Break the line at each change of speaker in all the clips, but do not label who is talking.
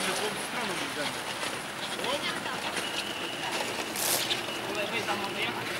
大丈夫だ。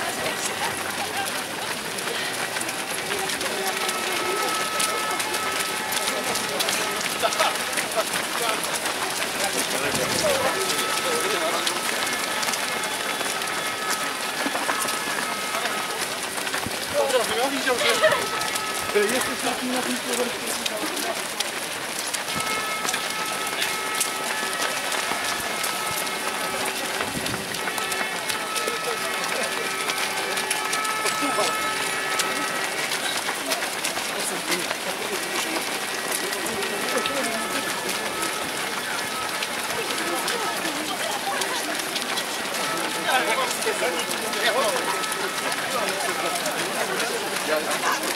ja widział, że jesteś takim na tym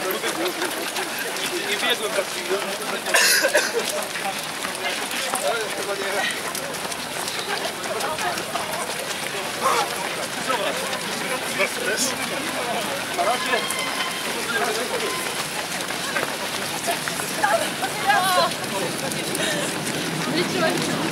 Не бегаю так всегда. Хорошо. Ничего, ничего.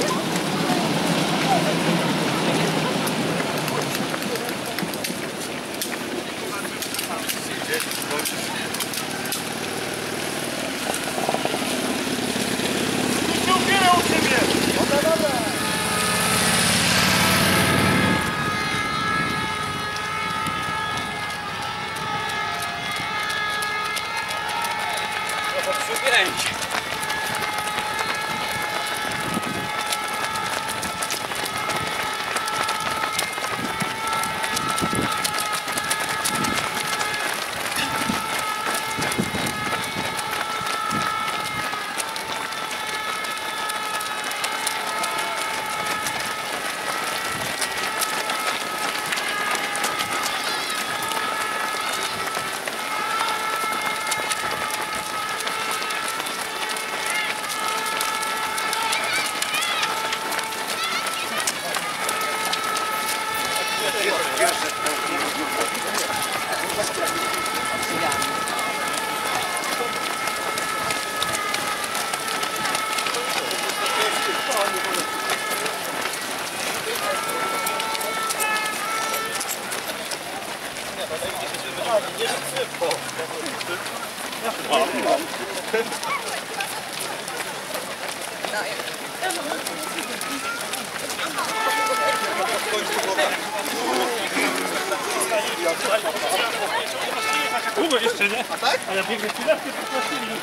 Długo jeszcze nie? A tak? A ja biegnę chwilę, tylko 15 minut.